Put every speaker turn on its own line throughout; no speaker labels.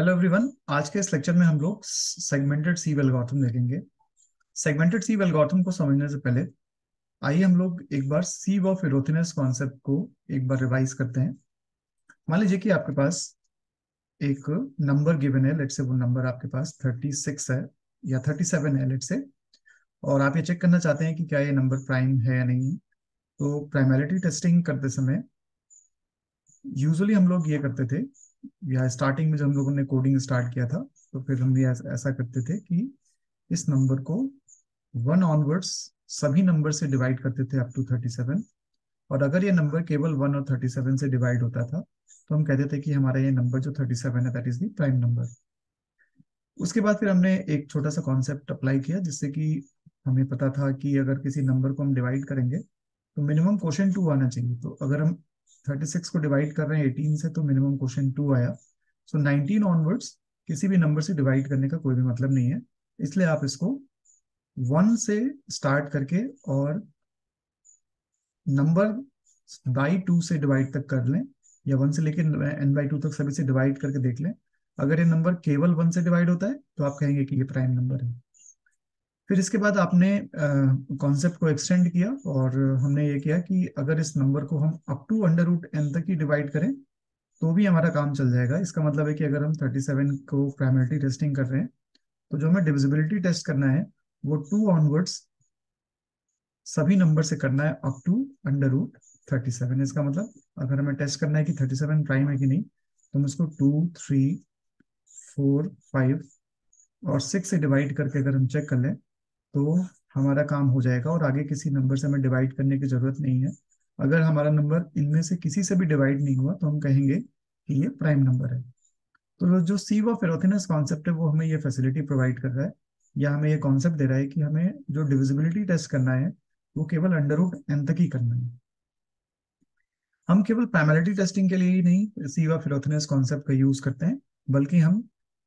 Hello everyone आज के इस लेक्चर में हम लोग सेगमेंटेड सी एल्गोरिथम देखेंगे। सेगमेंटेड सी एल्गोरिथम को समझने से पहले, आइए हम लोग एक बार सी ऑफ़ इरोथिनस कॉन्सेप्ट को एक बार रिवाइज करते हैं। मान लीजिए कि आपके पास एक नंबर गिवन है लेट से वो नंबर आपके पास 36 है या 37 है लेट से और आप ये चेक करना चाहते हैं कि क्या ये नंबर प्राइम है या नहीं। तो प्राइमरिटी टेस्टिंग करते समय यूजली हम लोग ये करते थे या स्टार्टिंग में जब हम लोगों ने कोडिंग स्टार्ट किया था तो फिर हम भी ऐसा करते थे कि इस नंबर को वन ऑनवर्ड्स सभी नंबर से डिवाइड करते थे अप टू थर्टी सेवन और अगर ये नंबर केवल वन और थर्टी सेवन से डिवाइड होता था तो हम कहते थे कि हमारा ये नंबर जो थर्टी सेवन है that is the prime number उसके बाद फिर हमने एक छोटा सा कॉन्सेप्ट अप्लाई किया, जिससे कि हमें पता था कि अगर किसी नंबर को हम डिवाइड करेंगे तो मिनिमम क्वेश्चन टू आना चाहिए। तो अगर हम 36 को डिवाइड कर रहे हैं 18 से तो मिनिमम क्वेश्चन टू आया। सो 19 ऑनवर्ड्स किसी भी नंबर से डिवाइड करने का कोई भी मतलब नहीं है। इसलिए आप इसको वन से स्टार्ट करके और नंबर बाई टू से डिवाइड तक कर लें, या वन से लेके एन बाई टू तक सभी से डिवाइड करके देख लें। अगर ये नंबर केवल वन से डिवाइड होता है तो आप कहेंगे कि ये प्राइम नंबर है। फिर इसके बाद आपने कॉन्सेप्ट को एक्सटेंड किया और हमने ये किया कि अगर इस नंबर को हम up to under root N तक ही डिवाइड करें तो भी हमारा काम चल जाएगा। इसका मतलब है कि अगर हम 37 को प्राइमरिटी टेस्टिंग कर रहे हैं तो जो हमें डिविजिबिलिटी टेस्ट करना है, वो टू ऑनवर्ड्स सभी नंबर से करना है up to under root thirty seven इसका मतलब अगर हमें टेस्ट करना है कि थर्टी सेवन प्राइम है कि नहीं तो हम इसको टू थ्री फोर फाइव और सिक्स से डिवाइड करके अगर हम चेक कर लें तो हमारा काम हो जाएगा और आगे किसी नंबर से हमें डिवाइड करने की ज़रूरत नहीं है। अगर हमारा नंबर इनमें से किसी से भी डिवाइड नहीं हुआ तो हम कहेंगे कि ये प्राइम नंबर है। तो जो सी व फेरोथिनस कॉन्सेप्ट है, वो हमें ये फैसिलिटी प्रोवाइड कर रहा है। या हमें ये कॉन्सेप्ट दे रहा है कि हमें जो डिविजिबिलिटी टेस्ट करना है, वो केवल अंडर रूट एन तक ही करना है। हम केवल प्राइमरिटी टेस्टिंग के लिए ही नहीं सी फेरोथिनस कॉन्सेप्ट का यूज़ करते हैं, बल्कि हम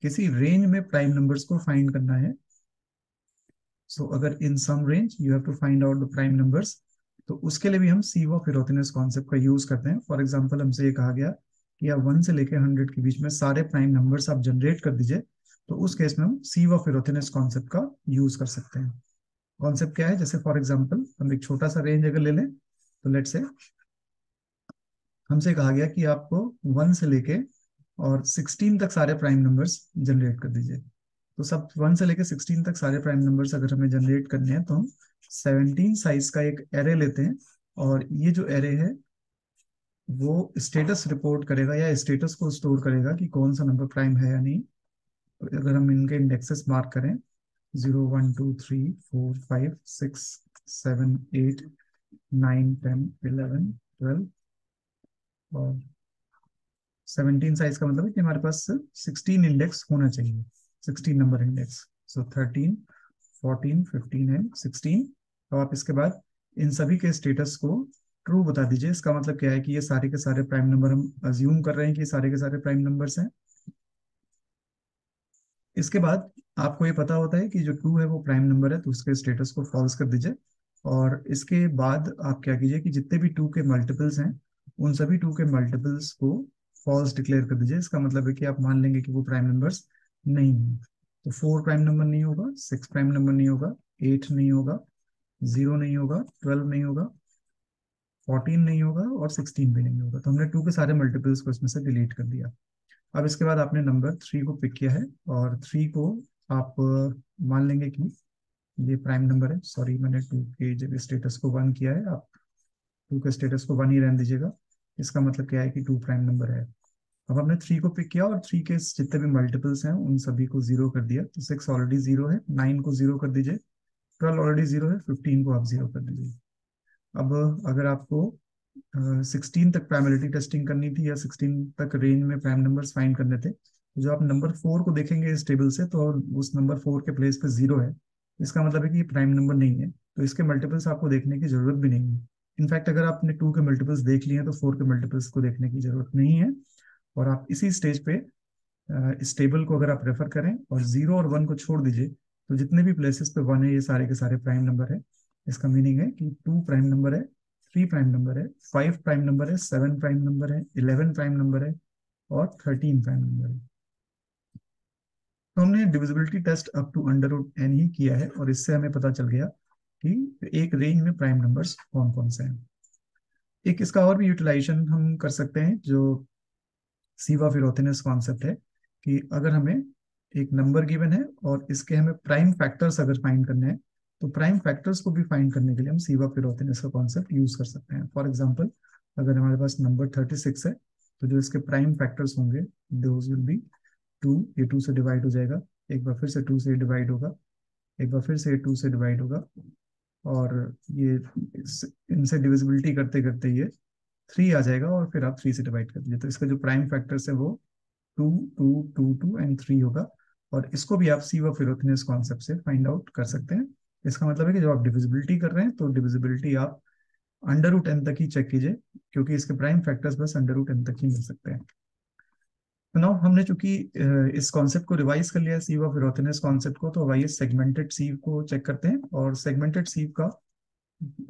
किसी रेंज में प्राइम नंबर्स को फाइंड करना है। सो अगर in some range you have to find out the prime numbers तो उसके लिए भी हम सी ऑफ़ इरोथिनस कॉन्सेप्ट का यूज़ करते हैं। फॉर एग्ज़ाम्पल हमसे ये कहा गया कि आप वन से लेकर हंड्रेड के बीच में सारे प्राइम नंबर्स आप जनरेट कर दीजिए तो उस केस में हम सी ऑफ़ इरोथिनस कॉन्सेप्ट का यूज़ कर सकते हैं। कॉन्सेप्ट क्या है? जैसे फॉर एग्ज़ाम्पल हम एक छोटा सा रेंज अगर ले लें तो लेट से हमसे कहा गया कि आपको वन से लेके और सिक्सटीन तक सारे प्राइम नंबर्स जनरेट कर दीजिए। तो सब वन से लेकर सिक्सटीन तक सारे प्राइम नंबर्स अगर हमें जनरेट करने हैं तो हम सेवनटीन साइज़ का एक एरे लेते हैं और ये जो एरे है, वो स्टेटस रिपोर्ट करेगा या स्टेटस को स्टोर करेगा कि कौन सा नंबर प्राइम है या नहीं। तो अगर हम इनके इंडेक्सेस मार्क करें zero one two three four five six seven eight nine ten eleven twelve और सेवनटीन साइज़ का मतलब है कि हमारे पास सिक्सटीन इंडेक्स होना चाहिए। 16 नंबर इंडेक्स सो 13 14 15 एंड 16 तो आप इसके बाद इन सभी के स्टेटस को ट्रू बता दीजिए। इसका मतलब क्या है कि ये सारे के सारे प्राइम नंबर हम अज्यूम कर रहे हैं कि सारे के सारे प्राइम नंबर्स हैं। इसके बाद आपको ये पता होता है कि जो टू है वो प्राइम नंबर है तो उसके स्टेटस को फॉल्स कर दीजिए। और इसके बाद आप क्या कीजिए कि जितने भी टू के मल्टीपल्स हैं, उन सभी टू के मल्टीपल्स को फॉल्स डिक्लेयर कर दीजिए। इसका मतलब है कि आप मान लेंगे कि वो प्राइम नंबर्स नहीं है तो फोर प्राइम नंबर नहीं होगा सिक्स प्राइम नंबर नहीं होगा एट नहीं होगा ज़ीरो नहीं होगा ट्वेल्व नहीं होगा फोर्टीन नहीं होगा और सिक्सटीन भी नहीं होगा। तो हमने टू के सारे मल्टीपल्स को इसमें से डिलीट कर दिया। अब इसके बाद आपने नंबर थ्री को पिक किया है और थ्री को आप मान लेंगे कि ये प्राइम नंबर है। सॉरी मैंने टू के जब स्टेटस को वन किया है, आप टू के स्टेटस को वन ही रहने दीजिएगा। इसका मतलब क्या है कि टू प्राइम नंबर है। अब हमने थ्री को पिक किया और थ्री के जितने भी मल्टीपल्स हैं उन सभी को ज़ीरो कर दिया। तो सिक्स ऑलरेडी ज़ीरो है नाइन को ज़ीरो कर दीजिए। ट्वेल्व ऑलरेडी ज़ीरो है फिफ्टीन को आप ज़ीरो कर दीजिए। अब अगर आपको सिक्सटीन uh, तक प्राइमरिटी टेस्टिंग करनी थी या सिक्सटीन तक रेंज में प्राइम नंबर्स फाइंड करने थे तो जो आप नंबर फोर को देखेंगे इस टेबल से तो उस नंबर फोर के प्लेस पे ज़ीरो है। इसका मतलब है कि ये प्राइम नंबर नहीं है तो इसके मल्टीपल्स आपको देखने की ज़रूरत भी नहीं है। इनफैक्ट अगर आपने टू के मल्टीपल्स देख लिए हैं तो फोर के मल्टीपल्स को देखने की ज़रूरत नहीं है। और आप इसी स्टेज पे इस टेबल को अगर आप रेफर करें और ज़ीरो और वन को छोड़ दीजिए तो जितने भी प्लेसेस पे वन है, ये सारे के सारे प्राइम नंबर है। इसका मीनिंग है कि टू प्राइम नंबर है थ्री प्राइम नंबर है फाइव प्राइम नंबर है सेवन प्राइम नंबर है इलेवन प्राइम नंबर है और थर्टीन प्राइम नंबर है। तो हमने divisibility test up to under root N ही किया है और इससे हमें पता चल गया कि एक रेंज में प्राइम नंबर्स कौन कौन से हैं। एक इसका और भी यूटिलाइजेशन हम कर सकते हैं, जो सीवा फिरोथिनस कॉन्सेप्ट है कि अगर हमें एक नंबर गिवन है और इसके हमें प्राइम फैक्टर्स अगर फाइंड करने हैं तो प्राइम फैक्टर्स को भी फाइंड करने के लिए हम सीवा फिरोथिनस का कॉन्सेप्ट यूज़ कर सकते हैं। फॉर एग्ज़ाम्पल अगर हमारे पास नंबर थर्टी सिक्स है तो जो इसके प्राइम फैक्टर्स होंगे दोज विल बी टू ये टू से डिवाइड हो जाएगा। एक बार फिर से टू से डिवाइड होगा। एक बार फिर से टू से डिवाइड होगा। और ये इनसे डिविजिबिलिटी करते करते ये थ्री आ जाएगा और फिर आप थ्री से डिवाइड कर दीजिए। तो इसका जो प्राइम फैक्टर्स है वो two two two two and three होगा। और इसको भी आप सी व फिरोथिनियस कॉन्सेप्ट से फाइंड आउट कर सकते हैं। इसका मतलब है कि जब आप डिविजिबिलिटी कर रहे हैं तो डिविजिबिलिटी आप अंडर रूट एन तक ही चेक कीजिए, क्योंकि इसके प्राइम फैक्टर्स बस अंडर रूट एन तक ही मिल सकते हैं। तो नाउ हमने चूँकि इस कॉन्सेप्ट को रिवाइज कर लिया सीव ऑफ़ इरोथिनस कॉन्सेप्ट को तो आइए सेगमेंटेड सीव को चेक करते हैं। और सेगमेंटेड सीव का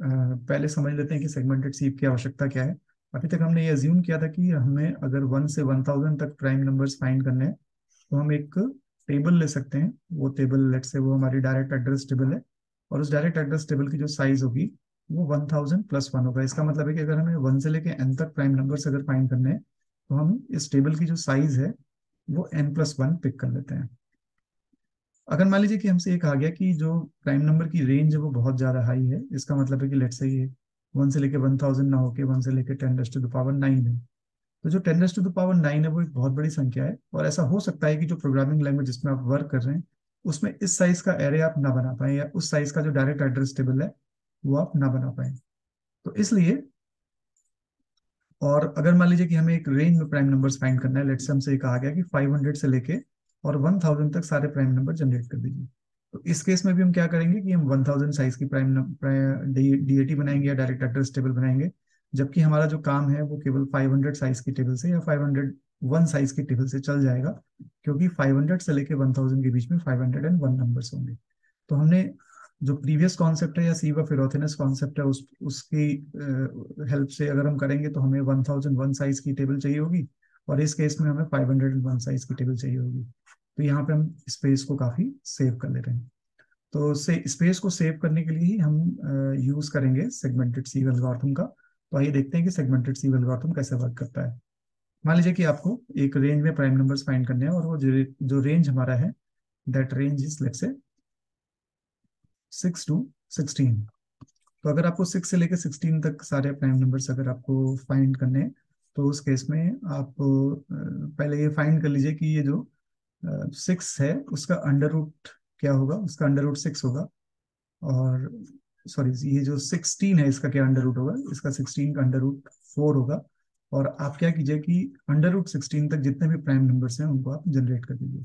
पहले समझ लेते हैं कि सेगमेंटेड सीव की आवश्यकता क्या है। अभी तक हमने ये अज्यूम किया था कि हमें अगर वन से वन थाउज़ेंड तक प्राइम नंबर्स फाइंड करने हैं तो हम एक टेबल ले सकते हैं। वो टेबल लेट से वो हमारी डायरेक्ट एड्रेस टेबल है और उस डायरेक्ट एड्रेस टेबल की जो साइज़ होगी, वो वन थाउज़ेंड प्लस वन होगा। इसका मतलब है कि अगर हमें वन से लेके एन तक प्राइम नंबर्स अगर फाइंड करने हैं तो हम इस टेबल की जो साइज़ है, वो एन प्लस वन पिक कर लेते हैं। अगर मान लीजिए कि हमसे ये कहा गया कि जो प्राइम नंबर की रेंज है वो बहुत ज़्यादा हाई है, इसका मतलब है कि लेट से ये वन से लेके वन थाउज़ेंड ना होके वन से लेके ten to the power nine है। तो जो ten to the power nine है वो एक बहुत बड़ी संख्या है और ऐसा हो सकता है कि जो प्रोग्रामिंग लैंग्वेज जिसमें आप वर्क कर रहे हैं, उसमें इस साइज़ का एरे आप ना बना पाए या उस साइज़ का जो डायरेक्ट एड्रेस टेबल है, वो आप ना बना पाए। तो इसलिए और अगर मान लीजिए कि हमें एक रेंज में प्राइम नंबर्स फाइंड करना है लेट्स हमसे कहा गया कि 500 से लेके और 1000 तक सारे प्राइम नंबर जनरेट कर दीजिए। तो इस केस में भी हम क्या करेंगे कि हम 1000 साइज़ की प्राइम डीएटी बनाएँगे या डायरेक्ट एड्रेस टेबल बनाएँगे, जबकि हमारा जो काम है वो केवल 500 साइज़ की टेबल से या 501 साइज़ की टेबल से चल जाएगा, क्योंकि 500 से लेके 1000 के बीच में 501 नंबर्स होंगे। तो हमने जो प्रीवियस कॉन्सेप्ट है या सीवा फिरोथिनस कॉन्सेप्ट है उस, उसकी हेल्प से अगर हम करेंगे तो हमें 1001 साइज़ की टेबल चाहिए होगी और इस केस में हमें 501 साइज़ की टेबल चाहिए होगी। तो यहाँ पे हम स्पेस को काफ़ी सेव कर ले रहे हैं। तो से स्पेस को सेव करने के लिए ही हम यूज़ करेंगे सेगमेंटेड सी एल्गोरिथम का। तो आइए देखते हैं कि सेगमेंटेड सी एल्गोरिथम कैसे वर्क करता है। मान लीजिए कि आपको एक रेंज में प्राइम नंबर्स फाइंड करने हैं और वो जो रेंज हमारा है that range is let's say six to sixteen तो अगर आपको सिक्स से लेकर सिक्सटीन तक सारे प्राइम नंबर्स अगर आपको फाइंड करने हैं तो उस केस में आप पहले ये फाइंड कर लीजिए कि ये जो सिक्स है, उसका अंडर रूट क्या होगा? उसका अंडर रूट सिक्स होगा। और सॉरी ये जो सिक्सटीन है, इसका क्या अंडर रूट होगा? इसका सिक्सटीन का अंडर रूट फोर होगा। और आप क्या कीजिए कि अंडर रूट सिक्सटीन तक जितने भी प्राइम नंबर्स हैं, उनको आप जनरेट कर दीजिए।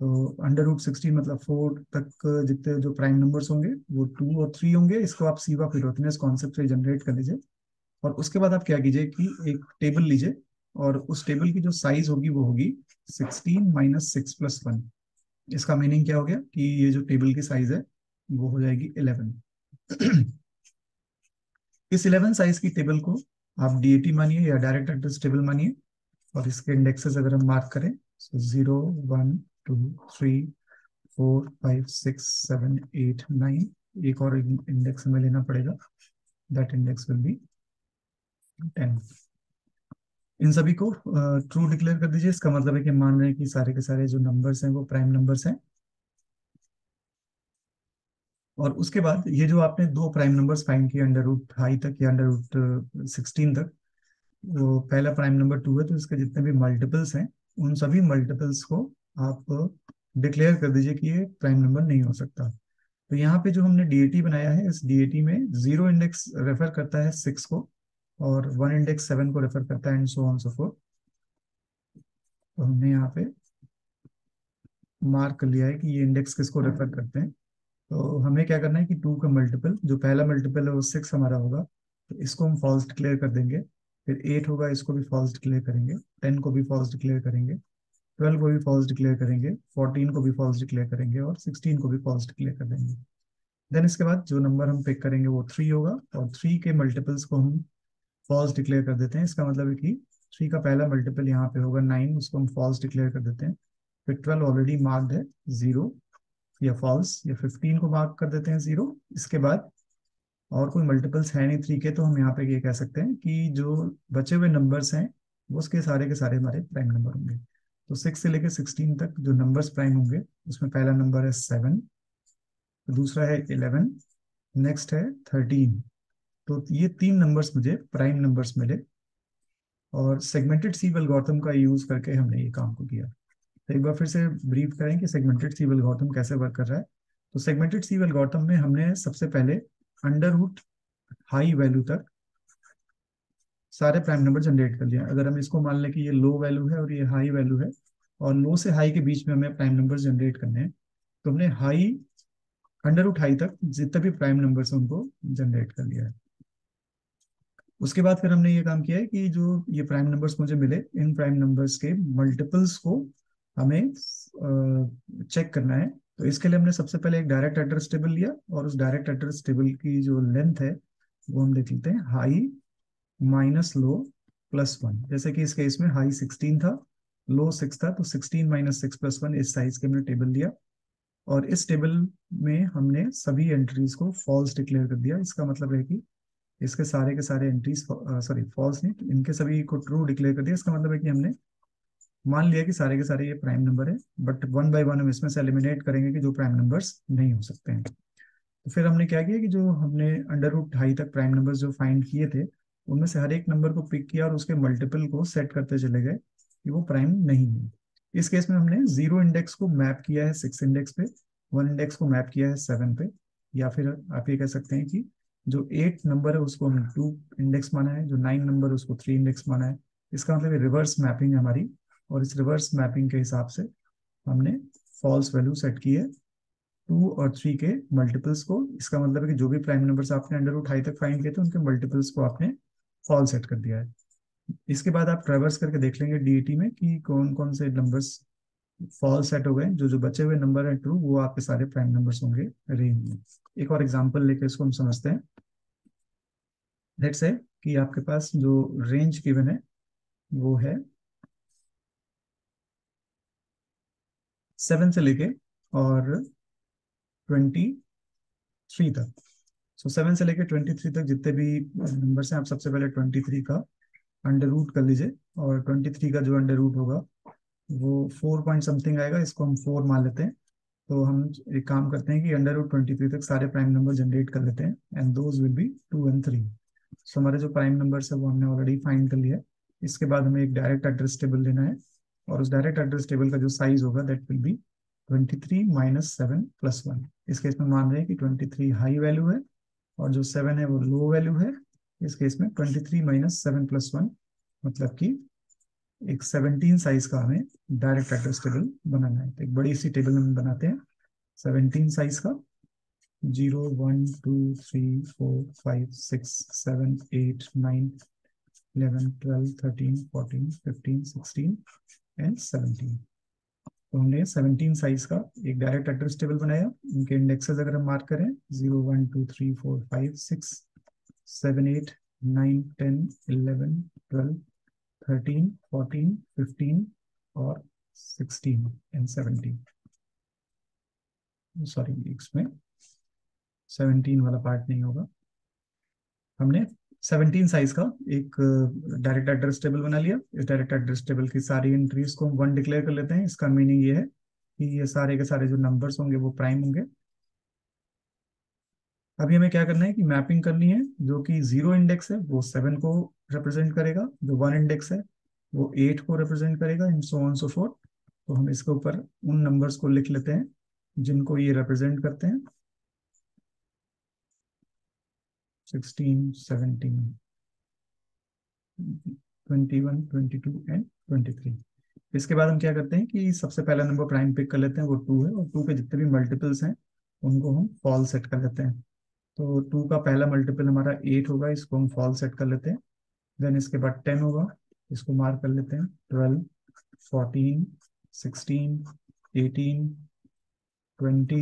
तो अंडर रूट सिक्सटीन मतलब फोर तक जितने जो प्राइम नंबर्स होंगे, वो टू और थ्री होंगे। इसको आप सीवा फिरोथिनस कॉन्सेप्ट से जनरेट कर लीजिए और उसके बाद आप क्या कीजिए कि एक टेबल लीजिए। और उस टेबल की जो साइज़ होगी, वो होगी sixteen minus six plus one. इसका मीनिंग क्या हो गया कि ये जो टेबल की साइज़ है, वो हो जाएगी इलेवन। इस इलेवन साइज़ की टेबल को आप डीएटी मानिए या डायरेक्ट एड्रेस टेबल मानिए और इसके इंडेक्सेस अगर हम मार्क करें तो zero one two three four five six seven eight nine एक और इंडेक्स हमें लेना पड़ेगा। That index will be ten इन सभी को ट्रू डिक्लेयर कर दीजिए। इसका मतलब है कि मान रहे हैं कि सारे के सारे जो नंबर्स हैं, वो प्राइम नंबर्स हैं। और उसके बाद ये जो आपने दो प्राइम नंबर्स फाइंड किए अंडर रूट हाई तक या अंडर रूट सिक्सटीन तक, वो पहला प्राइम नंबर टू है तो इसके जितने भी मल्टीपल्स हैं, उन सभी मल्टीपल्स को आप डिक्लेयर कर दीजिए कि ये प्राइम नंबर नहीं हो सकता। तो यहाँ पे जो हमने डीएटी बनाया है, इस डीएटी में ज़ीरो इंडेक्स रेफर करता है सिक्स को। और वन इंडेक्स सेवन को रेफर करता है and so on so four तो हमने यहाँ पे मार्क कर लिया है कि ये इंडेक्स किसको रेफर करते हैं। तो हमें क्या करना है कि टू का मल्टीपल जो पहला मल्टीपल है, वो सिक्स हमारा होगा। तो इसको हम फॉल्स डिक्लेयर कर देंगे। फिर एट होगा, इसको भी फॉल्स डिक्लेयर करेंगे। टेन को भी फॉल्स डिक्लेयर करेंगे। ट्वेल्व को भी फॉल्स डिक्लेयर करेंगे। फोर्टीन को भी फॉल्स डिक्लेयर करेंगे और सिक्सटीन को भी फॉल्स डिक्लेयर कर देंगे। देन इसके बाद जो नंबर हम पिक करेंगे, वो थ्री होगा। और थ्री के मल्टीपल्स को हम फॉल्स डिक्लेयर कर देते हैं। इसका मतलब है कि थ्री का पहला मल्टीपल यहाँ पे होगा नाइन उसको हम फॉल्स डिक्लेयर कर देते हैं। फिर ट्वेल्व ऑलरेडी मार्क्ड है ज़ीरो या फॉल्स या फिफ्टीन को मार्क कर देते हैं ज़ीरो इसके बाद और कोई मल्टीपल्स है नहीं थ्री के तो हम यहाँ पे ये कह सकते हैं कि जो बचे हुए नंबर्स हैं, वो उसके सारे के सारे हमारे प्राइम नंबर होंगे। तो सिक्स से लेकर सिक्सटीन तक जो नंबर्स प्राइम होंगे, उसमें पहला नंबर है सेवन दूसरा है इलेवन नेक्स्ट है थर्टीन तो ये तीन नंबर्स मुझे प्राइम नंबर्स मिले और सेगमेंटेड सी गौतम का यूज़ करके हमने ये काम को किया। तो एक बार फिर से ब्रीफ करें कि सेगमेंटेड सी गौतम कैसे वर्क कर रहा है। तो सेगमेंटेड सी गौतम में हमने सबसे पहले अंडर हाई वैल्यू तक सारे प्राइम नंबर जनरेट कर लिया अगर हम इसको मान लें कि ये लो वैल्यू है और ये हाई वैल्यू है और लो से हाई के बीच में हमें प्राइम नंबर जनरेट करने हैं तो हमने हाई अंडर हाई तक जितने भी प्राइम नंबर है उनको जनरेट कर लिया है। उसके बाद फिर हमने ये काम किया है कि जो ये प्राइम नंबर्स मुझे मिले, इन प्राइम नंबर्स के मल्टीपल्स को हमें चेक करना है। तो इसके लिए हमने सबसे पहले एक डायरेक्ट एड्रेस टेबल लिया और उस डायरेक्ट एड्रेस टेबल की जो लेंथ है, वो हम देख लेते हैं। High minus low plus one जैसे कि इस केस में हाई सिक्सटीन था लो सिक्स था तो sixteen minus six plus one इस साइज़ के हमने टेबल दिया और इस टेबल में हमने सभी एंट्रीज को फॉल्स डिक्लेयर कर दिया। इसका मतलब है कि इसके सारे के सारे एंट्रीज सॉरी फॉल्स नहीं इनके सभी को ट्रू डिक्लेयर कर दिया। इसका मतलब है कि हमने मान लिया कि सारे के सारे ये प्राइम नंबर है बट वन बाय वन हम इसमें से एलिमिनेट करेंगे कि जो प्राइम नंबर्स नहीं हो सकते हैं। तो फिर हमने क्या किया कि जो हमने अंडर रूट ढाई तक प्राइम नंबर्स जो फाइंड किए थे, उनमें से हर एक नंबर को पिक किया और उसके मल्टीपल को सेट करते चले गए कि वो प्राइम नहीं है। इस केस में हमने ज़ीरो इंडेक्स को मैप किया है सिक्स इंडेक्स पे वन इंडेक्स को मैप किया है सेवन पे, या फिर आप ये कह सकते हैं कि जो एट नंबर है, उसको हमने टू इंडेक्स माना है, जो नाइन नंबर है, उसको थ्री इंडेक्स माना है। इसका मतलब रिवर्स मैपिंग है हमारी, और इस रिवर्स मैपिंग के हिसाब से हमने फॉल्स वैल्यू सेट की है टू और थ्री के मल्टीपल्स को। इसका मतलब है कि जो भी प्राइम नंबर्स आपने अंडर रूट हाई तक फाइंड किए थे, उनके मल्टीपल्स को आपने फॉल सेट कर दिया है। इसके बाद आप ट्रेवर्स करके देख लेंगे डीएटी में कि कौन कौन से नंबर्स फॉल सेट हो गए, जो जो बचे हुए नंबर है ट्रू वो आपके सारे प्राइम नंबर्स होंगे रेंज में। एक और एग्जांपल लेके इसको हम समझते हैं। लेट्स से कि आपके पास जो रेंज गिवन है, वो है सेवन से लेके और ट्वेंटी थ्री तक। सो सेवन से लेके ट्वेंटी थ्री तक जितने भी नंबर्स हैं, आप सबसे पहले ट्वेंटी थ्री का अंडर रूट कर लीजिए और ट्वेंटी थ्री का जो अंडर रूट होगा वो फोर पॉइंट समथिंग आएगा, इसको हम फोर मान लेते हैं। तो हम एक काम करते हैं कि अंडर रूट ट्वेंटी थ्री तक सारे प्राइम नंबर जनरेट कर लेते हैं and those will be two and three so हमारे जो प्राइम नंबर्स है, वो हमने ऑलरेडी फाइंड कर लिया इसके बाद हमें एक डायरेक्ट एड्रेस टेबल लेना है, और उस डायरेक्ट एड्रेस टेबल का जो साइज़ होगा that will be 23 minus seven plus one इस केस में मान रहे हैं कि 23 हाई वैल्यू है, और जो सेवन है, वो लो वैल्यू है। इस केस में 23 माइनस सेवन प्लस वन मतलब कि एक 17 साइज़ का हमें डायरेक्ट एड्रेस टेबल बनाना है। तो एक बड़ी सी टेबल हम बनाते हैं। 17 साइज़ का। Zero one two three four five six seven eight nine eleven twelve thirteen fourteen fifteen sixteen and seventeen तो हमने 17 साइज़ का एक डायरेक्ट एड्रेस टेबल बनाया। इनके इंडेक्सेस अगर हम मार्क करें zero one two three four five six seven eight nine ten eleven twelve thirteen fourteen fifteen और सिक्सटीन एंड सेवनटीन सॉरी इसमें सेवनटीन वाला पार्ट नहीं होगा। हमने 17 साइज़ का एक डायरेक्ट एड्रेस टेबल बना लिया। इस डायरेक्ट एड्रेस टेबल की सारी एंट्रीज को हम वन डिक्लेयर कर लेते हैं। इसका मीनिंग ये है कि ये सारे के सारे जो नंबर्स होंगे, वो प्राइम होंगे। अभी हमें क्या करना है कि मैपिंग करनी है, जो कि ज़ीरो इंडेक्स है, वो सेवन को रिप्रेजेंट करेगा, जो वन इंडेक्स है, वो एट को रिप्रेजेंट करेगा इन सो ऑन सो फोर तो हम इसके ऊपर उन नंबर्स को लिख लेते हैं, जिनको ये रिप्रेजेंट करते हैं। एंड इसके बाद हम क्या करते हैं कि सबसे पहला नंबर प्राइम पिक कर लेते हैं, वो टू है, और टू के जितने भी मल्टीपल्स हैं, उनको हम फॉल सेट कर लेते हैं। तो टू का पहला मल्टीपल हमारा एट होगा इसको हम फॉल सेट कर लेते हैं। देन इसके बाद टेन होगा इसको मार्क कर लेते हैं। Twelve fourteen sixteen eighteen twenty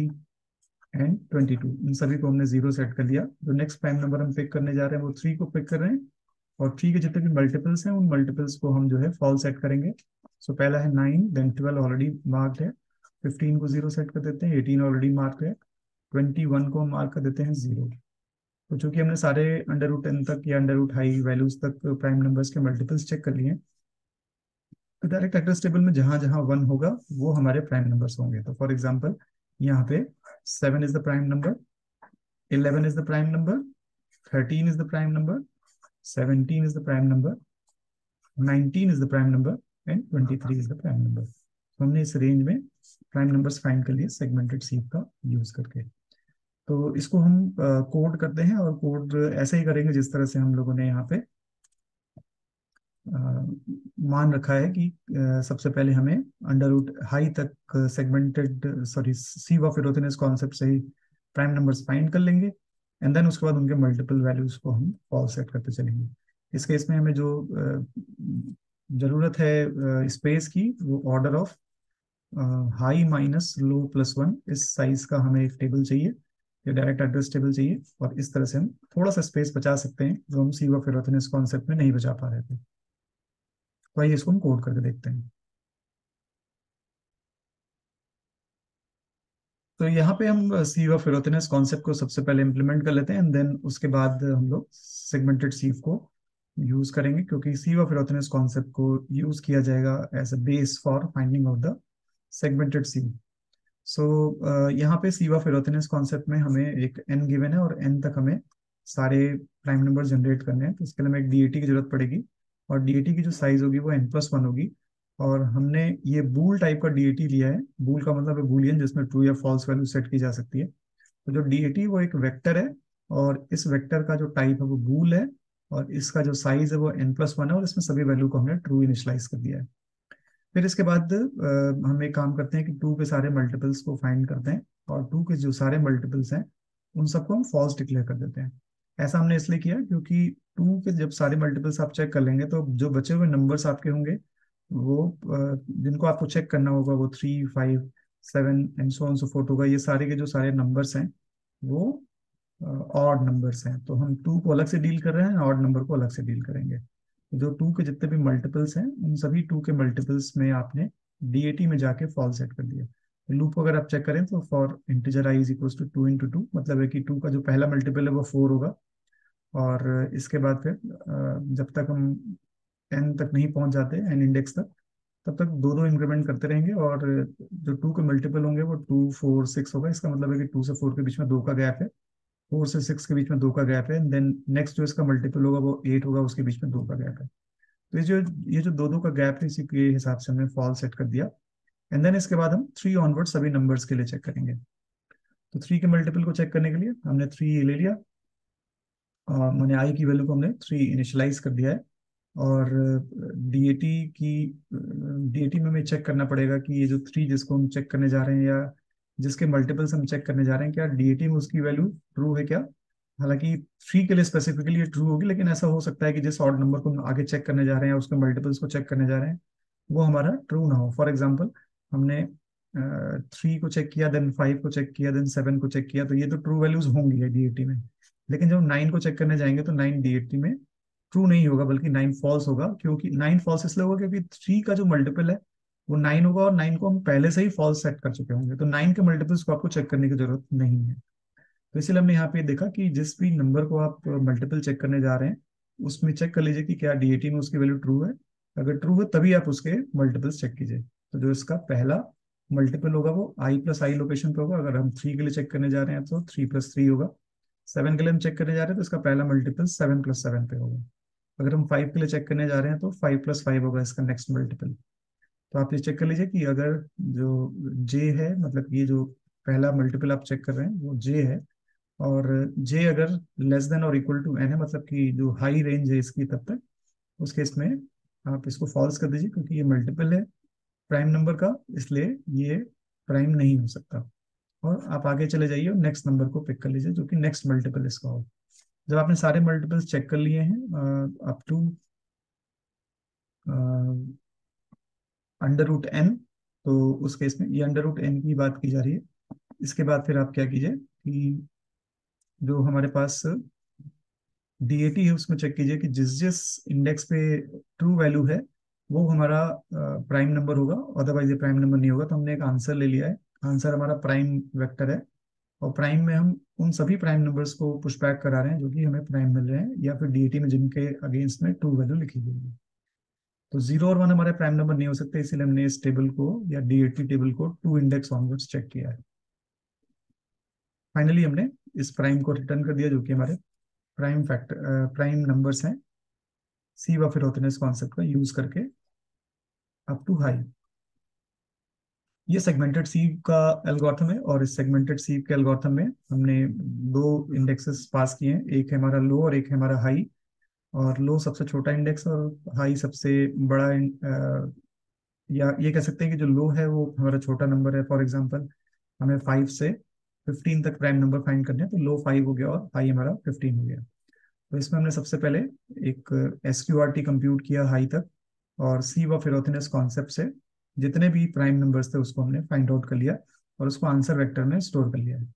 and twenty two इन सभी को हमने ज़ीरो सेट कर दिया जो नेक्स्ट प्राइम नंबर हम पिक करने जा रहे हैं वो थ्री को पिक कर रहे हैं। और थ्री के जितने भी मल्टीपल्स हैं उन मल्टीपल्स को हम जो है फॉल सेट करेंगे। सो so, पहला है nine then twelve already marked है। फिफ्टीन को ज़ीरो सेट कर देते हैं एटीन ऑलरेडी मार्क है। ट्वेंटी वन को मार्क कर देते हैं ज़ीरो तो चूँकि हमने सारे अंडर रूट टेन तक या अंडर रूट हाई वैल्यूज़ तक प्राइम नंबर्स के मल्टीपल्स चेक कर लिए तो डायरेक्ट एड्रेस टेबल में जहाँ जहाँ वन होगा, वो हमारे प्राइम नंबर्स होंगे। तो फॉर एग्ज़ाम्पल यहाँ पे seven is the prime number eleven is the prime number thirteen is the prime number seventeen is the prime number nineteen is the prime number and twenty three is the prime number हमने इस range में prime numbers find कर लिए segmented सीप का use करके। तो इसको हम कोड करते हैं और कोड ऐसे ही करेंगे जिस तरह से हम लोगों ने यहाँ पे मान रखा है कि सबसे पहले हमें अंडर रूट हाई तक segmented sorry sieve of Eratosthenes concept से ही प्राइम नंबर्स फाइंड कर लेंगे एंड देन उसके बाद उनके मल्टीपल वैल्यूज़ को हम फॉल्स सेट करते चलेंगे। इस केस में हमें जो ज़रूरत है स्पेस की, वो order of high minus low plus one इस साइज़ का हमें एक टेबल चाहिए। या डायरेक्ट एड्रेस टेबल चाहिए और इस तरह से हम थोड़ा सा स्पेस बचा सकते हैं जो हम सी ऑफ़ इरोथिनस कॉन्सेप्ट में नहीं बचा पा रहे थे। तो आइए इसको हम कोड करके देखते हैं। तो यहाँ पे हम सी ऑफ़ फेरोथिनस कॉन्सेप्ट को सबसे पहले इंप्लीमेंट कर लेते हैं एंड देन उसके बाद हम लोग सेगमेंटेड सीव को यूज़ करेंगे क्योंकि सी ऑफ़ फेरोथिनस कॉन्सेप्ट को यूज़ किया जाएगा as a base for finding of the segmented sieve so so, यहाँ पे सी ऑफ़ कॉन्सेप्ट में हमें एक एन गिवन है और एन तक हमें सारे प्राइम नंबर जनरेट करने हैं तो इसके लिए हमें एक डीएटी की ज़रूरत पड़ेगी। और डीएटी की जो साइज़ होगी वो एन प्लस वन होगी। और हमने ये बूल टाइप का डीएटी लिया है। बूल का मतलब है बूलियन जिसमें ट्रू या फॉल्स वैल्यू सेट की जा सकती है। तो जो डीएटी वो एक वेक्टर है और इस वेक्टर का जो टाइप है वो बूल है और इसका जो साइज़ है वो एन प्लस वन है और इसमें सभी वैल्यू को हमने ट्रू इनिशलाइज कर दिया है। फिर इसके बाद हम एक काम करते हैं कि टू के सारे मल्टीपल्स को फाइंड करते हैं और टू के जो सारे मल्टीपल्स हैं, उन सबको हम फॉल्स डिक्लेयर कर देते हैं। ऐसा हमने इसलिए किया क्योंकि टू के जब सारे मल्टीपल्स आप चेक कर लेंगे तो जो बचे हुए नंबर्स आपके होंगे, वो जिनको आपको चेक करना होगा, वो three five seven and so so forth होगा। ये सारे के जो सारे नंबर्स हैं, वो ऑड नंबर्स हैं। तो हम टू को अलग से डील कर रहे हैं ऑड नंबर को अलग से डील करेंगे। जो टू के जितने भी मल्टीपल्स हैं, उन सभी टू के मल्टीपल्स में आपने डीएटी में जाके फॉल सेट कर दिया। लूप अगर आप चेक करें तो for integer i is equal to two into two मतलब है कि टू का जो पहला मल्टीपल है वो फोर होगा। और इसके बाद फिर जब तक हम एन तक नहीं पहुँच जाते एन इंडेक्स तक, तब तक दो दो इंक्रीमेंट करते रहेंगे और जो टू के मल्टीपल होंगे वो टू फोर सिक्स होगा। इसका मतलब है कि टू से फोर के बीच में दो का गैप है। फोर से सिक्स के बीच में दो का गैप है देन नेक्स्ट जो इसका मल्टीपल होगा वो एट होगा, उसके बीच में दो का गैप है। तो ये जो ये जो दो दो का गैप है, इसी के हिसाब से हमने फॉल सेट कर दिया। एंड देन इसके बाद हम थ्री ऑनवर्ड सभी नंबर्स के लिए चेक करेंगे। तो थ्री के मल्टीपल को चेक करने के लिए हमने थ्री ले लिया। और मैंने आई की वैल्यू को हमने थ्री इनिशलाइज कर दिया है। और डीएटी की डीएटी में हमें चेक करना पड़ेगा कि ये जो थ्री जिसको हम चेक करने जा रहे हैं या जिसके मल्टीपल्स हम चेक करने जा रहे हैं क्या डीएटी में उसकी वैल्यू ट्रू है क्या? हालाँकि थ्री के लिए स्पेसिफिकली ट्रू होगी, लेकिन ऐसा हो सकता है कि जिस ऑर्ड नंबर को हम आगे चेक करने जा रहे हैं उसके मल्टीपल्स को चेक करने जा रहे हैं, वो हमारा ट्रू ना हो। फॉर एग्ज़ाम्पल हमने थ्री को चेक किया देन फाइव को चेक किया देन सेवन को चेक किया तो ये तो ट्रू वैल्यूज़ होंगी डीएटी में। लेकिन जब नाइन को चेक करने जाएँगे तो नाइन डी में ट्रू नहीं होगा, बल्कि नाइन फॉल्स होगा, क्योंकि नाइन फॉल्स इसलिए होगा क्योंकि थ्री का जो मल्टीपल है वो नाइन होगा और नाइन को हम पहले से ही फॉल्स सेट कर चुके होंगे। तो नाइन के मल्टीपल्स को आपको चेक करने की ज़रूरत नहीं है। तो इसलिए हमने यहाँ पे देखा कि जिस भी नंबर को आप मल्टीपल चेक करने जा रहे हैं, उसमें चेक कर लीजिए कि क्या डीएटी में उसकी वैल्यू ट्रू है। अगर ट्रू है, तभी आप उसके मल्टीपल्स चेक कीजिए। तो जो इसका पहला मल्टीपल होगा, वो आई प्लस आई लोकेशन पे होगा। अगर हम थ्री के लिए चेक करने जा रहे हैं तो थ्री प्लस थ्री होगा। सेवन के लिए हम चेक करने जा रहे हैं तो इसका पहला मल्टीपल सेवन प्लस सेवन पे होगा। अगर हम फाइव के लिए चेक करने जा रहे हैं तो फाइव प्लस फाइव होगा इसका नेक्स्ट मल्टीपल तो आप ये चेक कर लीजिए कि अगर जो जे है मतलब ये जो पहला मल्टीपल आप चेक कर रहे हैं, वो जे है। और जे अगर लेस देन और इक्वल टू एन है मतलब कि जो हाई रेंज है इसकी तब तक, उस केस में आप इसको फॉल्स कर दीजिए क्योंकि ये मल्टीपल है प्राइम नंबर का, इसलिए ये प्राइम नहीं हो सकता। और आप आगे चले जाइए और नेक्स्ट नंबर को पिक कर लीजिए जो कि नेक्स्ट मल्टीपल इसका हो। जब आपने सारे मल्टीपल्स चेक कर लिए हैं up to under root n तो उस केस में ये अंडर रूट एन की बात की जा रही है। इसके बाद फिर आप क्या कीजिए कि जो हमारे पास डीएटी है उसमें चेक कीजिए कि जिस जिस इंडेक्स पे ट्रू वैल्यू है, वो हमारा प्राइम नंबर होगा। अदरवाइज़ ये प्राइम नंबर नहीं होगा। तो हमने एक आंसर ले लिया है। आंसर हमारा प्राइम वेक्टर है। और प्राइम में हम उन सभी प्राइम नंबर्स को पुश बैक करा रहे हैं जो कि हमें प्राइम मिल रहे हैं, या फिर डीएटी में जिनके अगेंस्ट में ट्रू वैल्यू लिखी गई है। तो ज़ीरो और वन हमारे प्राइम नंबर नहीं हो सकते, इसीलिए हमने इस टेबल को या डीएटी टेबल को टू इंडेक्स ऑनवर्ड्स चेक किया है। फाइनली हमने इस प्राइम को रिटर्न कर दिया, जो कि हमारे प्राइम फैक्टर प्राइम नंबर्स हैं। सी व फिर होते कॉन्सेप्ट का यूज़ करके अप टू हाई ये सेगमेंटेड सी का एल्गोरिथम है और इस सेगमेंटेड सी के एल्गोरिथम में हमने दो इंडेक्सेस पास किए हैं। एक है हमारा लो और एक है हमारा हाई और लो सबसे छोटा इंडेक्स और हाई सबसे बड़ा आ, या ये कह सकते हैं कि जो लो है वो हमारा छोटा नंबर है फॉर एग्ज़ाम्पल हमें फाइव से फिफ्टीन तक प्राइम नंबर फाइंड करने हैं तो लो फाइव हो गया और हाई हमारा फिफ्टीन हो गया। तो इसमें हमने सबसे पहले एक S Q R T compute किया हाई तक और सी व फिरोथिनस कॉन्सेप्ट से जितने भी प्राइम नंबर्स थे उसको हमने फाइंड आउट कर लिया और उसको आंसर वेक्टर में स्टोर कर लिया है।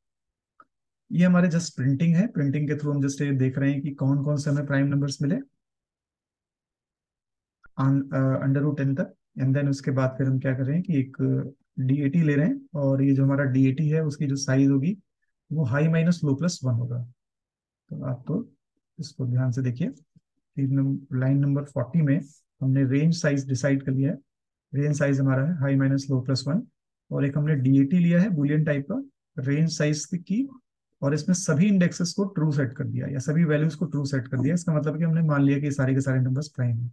ये हमारे जस्ट प्रिंटिंग है। प्रिंटिंग के थ्रू हम जस्ट ये देख रहे हैं कि कौन कौन से हमें प्राइम नंबर्स मिले। अंडर रूट टेन तक एंड देन उसके बाद फिर हम क्या कर रहे हैं कि एक डी ले रहे हैं, और ये जो हमारा डी है, उसकी जो साइज़ होगी, वो high minus low plus one होगा। तो आप तो इसको ध्यान से देखिए लाइन नंबर फोर्टी में हमने रेंज साइज़ डिसाइड कर लिया है। रेंज साइज़ हमारा है high minus low plus one और एक हमने डी लिया है बुलियन टाइप का। रेंज साइज़ की और इसमें सभी इंडेक्सेस को ट्रू सेट कर दिया या सभी वैल्यूज़ को ट्रू सेट कर दिया। इसका मतलब कि हमने मान लिया कि सारे के सारे नंबर्स प्राइम है।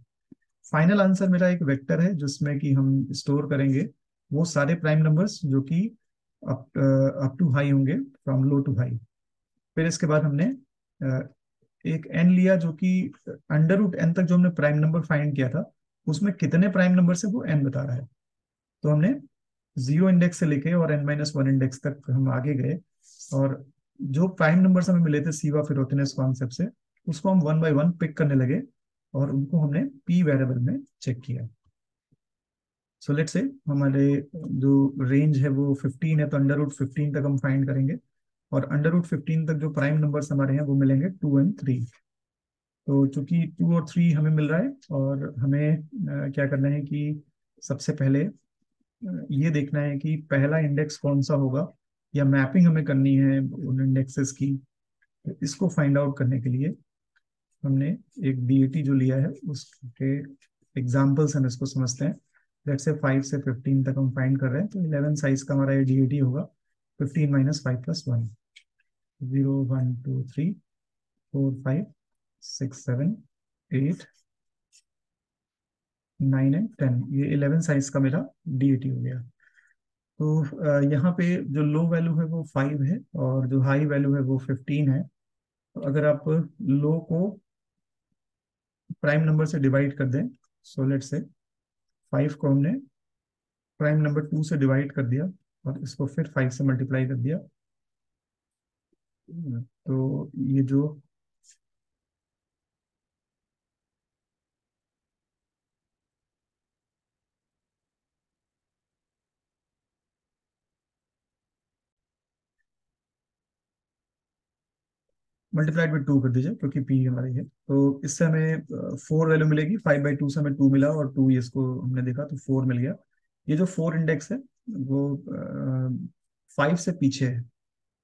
फाइनल आंसर मेरा एक वेक्टर है, जिसमें कि हम स्टोर करेंगे। वो सारे प्राइम नंबर्स जो कि अप टू हाई होंगे फ्रॉम लो टू हाई फिर इसके बाद हमने एक एन लिया जो कि अंडर रूट एन तक जो हमने प्राइम नंबर फाइंड किया था, उसमें कितने प्राइम नंबर से वो एन बता रहा है। तो हमने ज़ीरो इंडेक्स से लेके और एन माइनस वन इंडेक्स तक हम आगे गए और जो प्राइम नंबर्स हमें मिले थे सीवा फिरोथिनस कॉन्सेप्ट से उसको हम वन बाय वन पिक करने लगे और उनको हमने पी वेरिएबल में चेक किया। सो लेट से हमारे जो रेंज है वो 15 है तो अंडर रूट फिफ्टीन तक हम फाइंड करेंगे और अंडर रूट फिफ्टीन तक जो प्राइम नंबर्स हमारे हैं वो मिलेंगे टू एंड थ्री तो चूँकि टू और थ्री हमें मिल रहा है और हमें आ, क्या करना है कि सबसे पहले ये देखना है कि पहला इंडेक्स कौन सा होगा या मैपिंग हमें करनी है उन इंडेक्सेस की, इसको फाइंड आउट करने के लिए हमने एक डीएटी जो लिया है, उसके एग्जाम्पल्स हम इसको समझते हैं। लेट से फाइव से फिफ्टीन तक हम फाइंड कर रहे हैं तो इलेवन साइज़ का हमारा ये डीएटी होगा fifteen minus five plus one zero one two three four five six seven eight nine and ten ये इलेवन साइज़ का मेरा डीएटी हो गया। तो यहाँ पे जो लो वैल्यू है वो फाइव है और जो हाई वैल्यू है वो फिफ्टीन है। तो अगर आप लो को प्राइम नंबर से डिवाइड कर दें सो लेट से फाइव को हमने प्राइम नंबर टू से डिवाइड कर दिया और इसको फिर फाइव से मल्टीप्लाई कर दिया। तो ये जो मल्टीप्लाइड बाई टू कर दीजिए, क्योंकि पी हमारी है। तो इससे हमें फोर वैल्यू मिलेगी। फाइव बाई टू से हमें टू मिला और टू इसको हमने देखा तो फोर मिल गया। ये जो फोर इंडेक्स है, वो फाइव से पीछे है।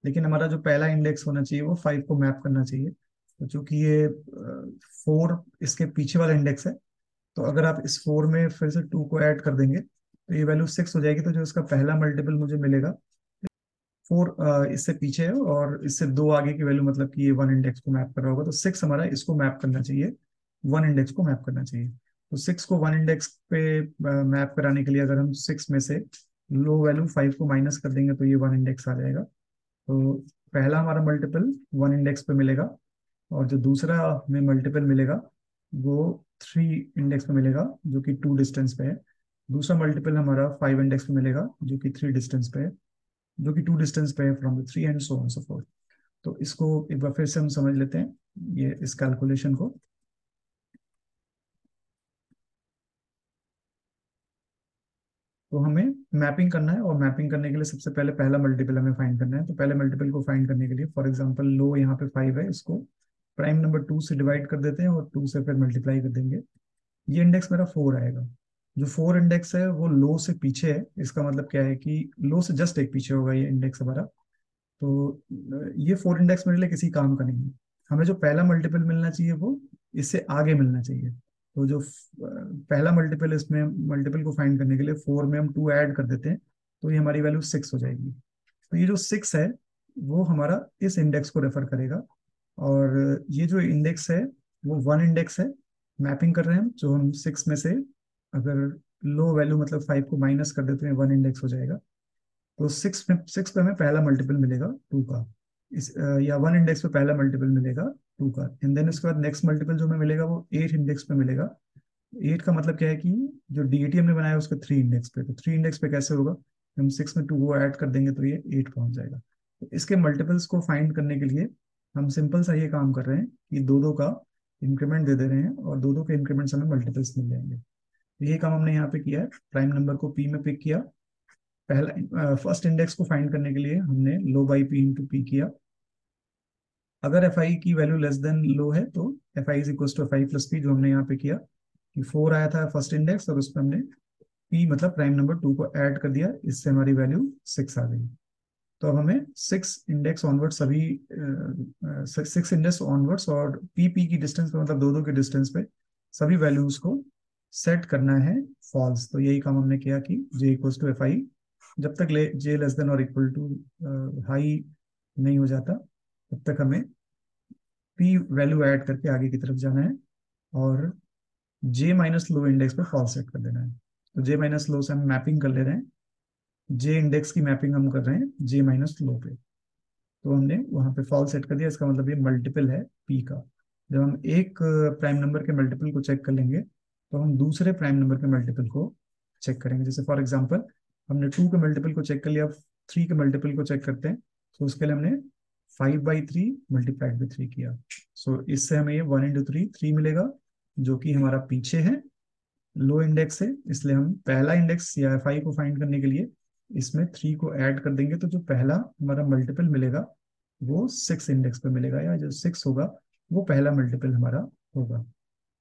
लेकिन हमारा जो पहला इंडेक्स होना चाहिए, वो फाइव को मैप करना चाहिए। तो चूँकि ये फोर इसके पीछे वाला इंडेक्स है तो अगर आप इस फोर में फिर से टू को ऐड कर देंगे तो ये वैल्यू सिक्स हो जाएगी। तो जो इसका पहला मल्टीपल मुझे मिलेगा फोर इससे पीछे है और इससे दो आगे की वैल्यू मतलब कि ये वन इंडेक्स को मैप कर रहा होगा तो सिक्स हमारा इसको मैप करना चाहिए। वन इंडेक्स को मैप करना चाहिए। तो सिक्स को वन इंडेक्स पे मैप कराने के लिए अगर हम सिक्स में से लो वैल्यू फाइव को माइनस कर देंगे तो ये वन इंडेक्स आ जाएगा। तो पहला हमारा मल्टीपल वन इंडेक्स पे मिलेगा और जो दूसरा हमें मल्टीपल मिलेगा, वो थ्री इंडेक्स पे मिलेगा, जो कि टू डिस्टेंस पे है। दूसरा मल्टीपल हमारा फाइव इंडेक्स पे मिलेगा, जो कि थ्री डिस्टेंस पे है। जो कि टू डिस्टेंस पे है from the three and so on so forth तो इसको एक बार फिर से हम समझ लेते हैं, ये इस कैलकुलेशन को। तो हमें मैपिंग करना है और मैपिंग करने के लिए सबसे पहले पहला मल्टीपल हमें फाइंड करना है। तो पहले मल्टीपल को फाइंड करने के लिए फॉर एग्जांपल लो यहाँ पे फाइव है, इसको प्राइम नंबर टू से डिवाइड कर देते हैं और टू से फिर मल्टीप्लाई कर देंगे। ये इंडेक्स मेरा फोर आएगा। जो फोर इंडेक्स है, वो लो से पीछे है। इसका मतलब क्या है कि लो से जस्ट एक पीछे होगा ये इंडेक्स हमारा। तो ये फोर इंडेक्स मेरे लिए किसी काम का नहीं है। हमें जो पहला मल्टीपल मिलना चाहिए वो, इससे आगे मिलना चाहिए। तो जो, पहला मल्टीपल इसमें मल्टीपल को फाइंड करने के लिए फोर में हम टू ऐड कर देते हैं तो ये हमारी वैल्यू सिक्स हो जाएगी। तो ये जो सिक्स है, वो हमारा इस इंडेक्स को रेफर करेगा। और ये जो इंडेक्स है, वो वन इंडेक्स है। मैपिंग कर रहे हैं जो हम सिक्स में से अगर लो वैल्यू मतलब फाइव को माइनस कर देते हैं वन इंडेक्स हो जाएगा तो सिक्स में सिक्स पे हमें पहला मल्टीपल मिलेगा टू का। इस या वन इंडेक्स पे पहला मल्टीपल मिलेगा टू का। एंड देन उसके बाद नेक्स्ट मल्टीपल जो हमें मिलेगा, वो एट इंडेक्स पे मिलेगा। एट का मतलब क्या है कि जो डी हमने बनाया, उसका थ्री इंडेक्स पे। तो थ्री इंडेक्स पे कैसे होगा? हम सिक्स में टू वो ऐड कर देंगे तो ये एट पहुँच जाएगा। तो इसके मल्टीपल्स को फाइंड करने के लिए हम सिंपल सा ये काम कर रहे हैं कि दो दो का इंक्रीमेंट दे दे रहे हैं और दो दो के इंक्रीमेंट हमें मल्टीपल्स मिल जाएँगे। तो ये काम हमने यहाँ पे किया है। प्राइम नंबर को पी में पिक किया। पहला फ़र्स्ट इंडेक्स को फाइंड करने के लिए हमने low by p into p किया। अगर एफ़ आई की वैल्यू लेस देन लो है तो f i is equal to f i plus p जो हमने यहाँ पे किया कि फोर आया था फ़र्स्ट इंडेक्स और उस पर हमने पी मतलब प्राइम नंबर टू को ऐड कर दिया। इससे हमारी वैल्यू सिक्स आ गई। तो अब हमें सिक्स इंडेक्स ऑनवर्ड सभी सिक्स इंडेक्स ऑनवर्ड्स और पी पी की डिस्टेंस पे मतलब दो दो के डिस्टेंस पे सभी वैल्यूज़ को सेट करना है फॉल्स तो यही काम हमने किया कि j equals to f i जब तक ले जे लेस देन और इक्वल टू हाई नहीं हो जाता, तब तक हमें पी वैल्यू ऐड करके आगे की तरफ़ जाना है और जे माइनस लो इंडेक्स पे फॉल्स सेट कर देना है। तो जे माइनस लो से हम मैपिंग कर ले रहे हैं। जे इंडेक्स की मैपिंग हम कर रहे हैं जे माइनस लो पे। तो हमने वहाँ पे फॉल्स सेट कर दिया, इसका मतलब ये मल्टीपल है पी का। जब हम एक प्राइम नंबर के मल्टीपल को चेक कर लेंगे तो हम दूसरे प्राइम नंबर के मल्टीपल को चेक करेंगे। जैसे फॉर एग्ज़ाम्पल हमने टू के मल्टीपल को चेक कर लिया थ्री के मल्टीपल को चेक करते हैं। तो उसके लिए हमने five by three multiplied by three किया। सो so, इससे हमें ये वन इंटू थ्री थ्री मिलेगा जो कि हमारा पीछे है लो इंडेक्स है। इसलिए हम पहला इंडेक्स या एफ़ को फाइंड करने के लिए इसमें थ्री को ऐड कर देंगे तो जो पहला हमारा मल्टीपल मिलेगा वो सिक्स इंडेक्स पे मिलेगा या जो सिक्स होगा वो पहला मल्टीपल हमारा होगा।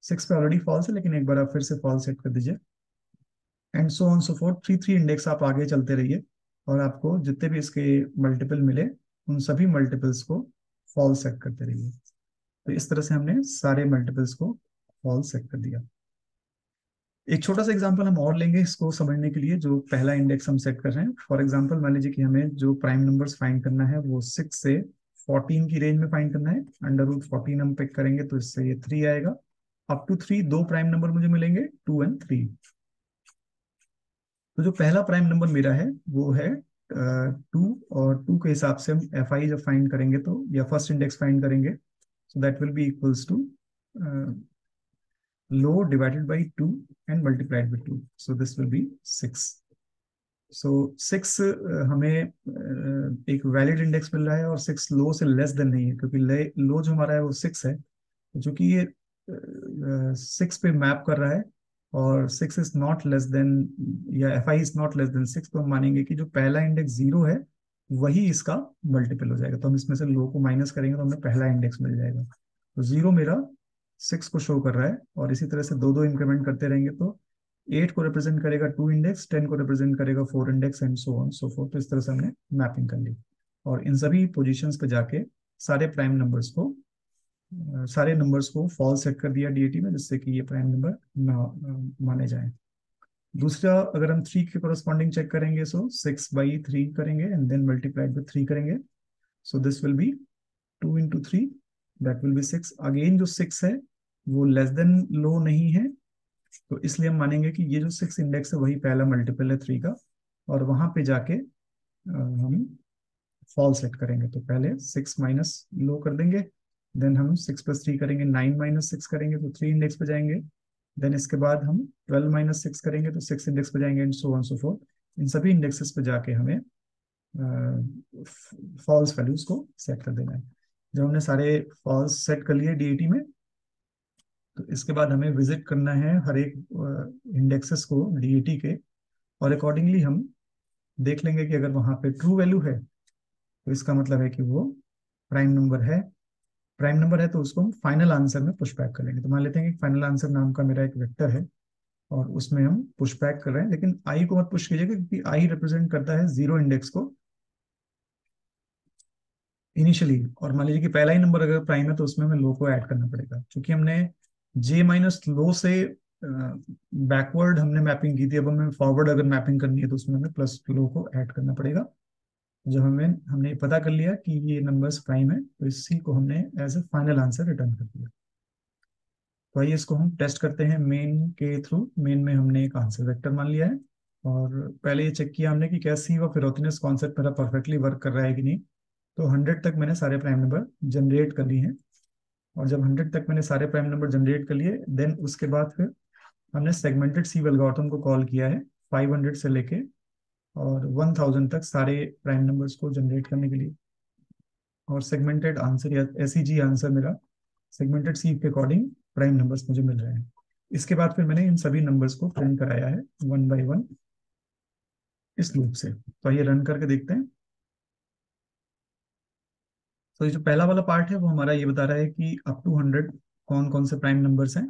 सिक्स पे ऑलरेडी फॉल्स है, लेकिन एक बार आप फिर से फॉल्स सेट कर दीजिए। And so on so forth three three index आप आगे चलते रहिए, और आपको जितने भी इसके मल्टीपल मिले, उन सभी मल्टीपल्स को फॉल्स सेट करते रहिए। तो इस तरह से हमने सारे मल्टीपल्स को फॉल्स सेट कर दिया। एक छोटा सा एग्जांपल हम और लेंगे इसको समझने के लिए, जो पहला इंडेक्स हम सेट कर रहे हैं। फॉर एग्जांपल मान लीजिए कि हमें जो प्राइम नंबर्स फाइंड करना है, वो सिक्स से फोर्टीन की रेंज में फाइंड करना है। अंडर रूट फोर्टीन हम पिक करेंगे तो इससे ये थ्री आएगा। अप टू थ्री दो प्राइम नंबर मुझे मिलेंगे टू एंड थ्री तो जो पहला प्राइम नंबर मेरा है वो है टू और टू के हिसाब से हम एफ़ आई जब फाइंड करेंगे तो या फ़र्स्ट इंडेक्स फाइंड करेंगे so that will be equals to low divided by 2 and multiplied by 2. So this will be 6. So six हमें uh, एक वैलिड इंडेक्स मिल रहा है और सिक्स लो से लेस देन नहीं है क्योंकि लो जो हमारा है वो सिक्स है जो कि ये सिक्स पे मैप कर रहा है और six is not less than या f i is not less than six तो हम मानेंगे कि जो पहला इंडेक्स ज़ीरो है, वही इसका मल्टीपल हो जाएगा। तो हम इसमें से लो को माइनस करेंगे तो हमें पहला इंडेक्स मिल जाएगा। तो ज़ीरो मेरा सिक्स को शो कर रहा है और इसी तरह से दो दो इंक्रीमेंट करते रहेंगे तो एट को रिप्रेजेंट करेगा टू इंडेक्स टेन को रिप्रेजेंट करेगा four index and so on so forth तो इस तरह से हमने मैपिंग कर ली। और इन सभी पोजिशन पे जाके सारे प्राइम नंबर्स को सारे नंबर्स को फॉल सेट कर दिया डीएटी में, जिससे कि ये प्राइम नंबर ना माने जाए। दूसरा, अगर हम थ्री के कोरस्पॉन्डिंग चेक करेंगे सो सिक्स बाई थ्री करेंगे and then multiplied with three करेंगे so this will be two into three that will be six again जो सिक्स है, वो लेस देन लो नहीं है तो इसलिए हम मानेंगे कि ये जो सिक्स इंडेक्स है, वही पहला मल्टीपल है थ्री का, और वहाँ पे जाके हम फॉल सेट करेंगे। तो पहले सिक्स माइनस लो कर देंगे देन हम सिक्स प्लस थ्री करेंगे नाइन माइनस सिक्स करेंगे तो थ्री इंडेक्स पे जाएँगे। देन इसके बाद हम ट्वेल्व माइनस सिक्स करेंगे तो सिक्स इंडेक्स पे जाएँगे and so on so forth इन सभी इंडेक्सेस पे जाके हमें फॉल्स वैल्यूज़ को सेट कर देना है। जब हमने सारे फॉल्स सेट कर लिए डीएटी में तो इसके बाद हमें विज़िट करना है हर एक इंडेक्सेस को डीईटी के। और अकॉर्डिंगली हम देख लेंगे कि अगर वहाँ पे ट्रू वैल्यू है तो इसका मतलब है कि वो प्राइम नंबर है। प्राइम नंबर है तो उसको हम फाइनल आंसर में पुश बैक कर लेंगे। तो मान लेते हैं कि फाइनल आंसर नाम का मेरा एक वेक्टर है और उसमें हम पुश बैक कर रहे हैं, लेकिन आई को मत पुश कीजिएगा क्योंकि आई रिप्रेजेंट करता है ज़ीरो इंडेक्स को इनिशियली और मान लीजिए कि पहला ही नंबर अगर प्राइम है तो उसमें हमें लो को ऐड करना पड़ेगा। क्योंकि हमने जे माइनस लो से बैकवर्ड हमने मैपिंग की थी, अब हमें फॉरवर्ड अगर मैपिंग करनी है तो उसमें हमें प्लस लो को ऐड करना पड़ेगा। जब हमें, हमने पता कर लिया कि ये नंबर्स प्राइम है तो इसी को हमने as a final answer return कर दिया। तो आइए इसको हम टेस्ट करते हैं मेन के थ्रू मेन में हमने एक आंसर वेक्टर मान लिया है और पहले ये चेक किया हमने कि क्या सी व फिरोथिनस कॉन्सेप्ट मेरा परफेक्टली वर्क कर रहा है कि नहीं। तो हंड्रेड तक मैंने सारे प्राइम नंबर जनरेट कर लिए हैं और जब हंड्रेड तक मैंने सारे प्राइम नंबर जनरेट कर लिए देन उसके बाद फिर हमने सेगमेंटेड सी एल्गोरिथम को कॉल किया है 500 से लेके और 1000 तक सारे प्राइम नंबर्स को जनरेट करने के लिए। और सेगमेंटेड आंसर या एस आंसर मेरा सेगमेंटेड सी के अकॉर्डिंग प्राइम नंबर्स मुझे मिल रहे हैं। इसके बाद फिर मैंने इन सभी नंबर्स को प्रिंट कराया है वन बाय वन इस लूप से। तो आइए रन करके देखते हैं। तो ये जो पहला वाला पार्ट है, वो हमारा ये बता रहा है कि अप टू हंड्रेड कौन कौन से प्राइम नंबर्स हैं।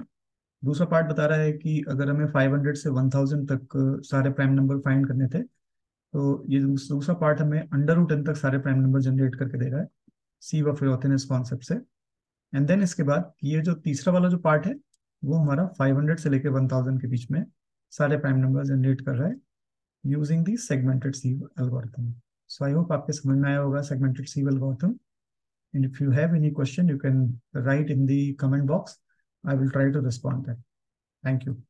दूसरा पार्ट बता रहा है कि अगर हमें 500 से 1000 तक सारे प्राइम नंबर फाइंड करने थे तो ये दूसरा पार्ट हमें अंडर रूट एन तक सारे प्राइम नंबर जनरेट करके दे रहा है सी व फिरोथिनस कॉन्सेप्ट से एंड देन इसके बाद ये जो तीसरा वाला जो पार्ट है, वो हमारा 500 से लेकर 1000 के बीच में सारे प्राइम नंबर जनरेट कर रहा है using the segmented sieve algorithm so I hope आपके समझ में आया होगा segmented sieve algorithm and if you have any question you can write in the comment box. I will try to respond that. Thank you.